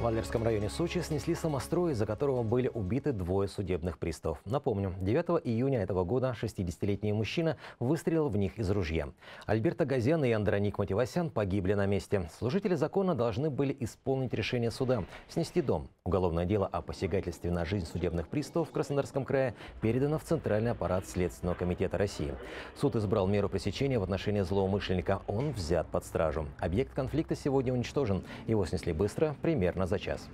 В Адлерском районе Сочи снесли самострой, из-за которого были убиты двое судебных приставов. Напомню, 9 июня этого года 60-летний мужчина выстрелил в них из ружья. Альберта Газян и Андроник Мативасян погибли на месте. Служители закона должны были исполнить решение суда – снести дом. Уголовное дело о посягательстве на жизнь судебных приставов в Краснодарском крае передано в Центральный аппарат Следственного комитета России. Суд избрал меру пресечения в отношении злоумышленника. Он взят под стражу. Объект конфликта сегодня уничтожен. Его снесли быстро, примерно за час.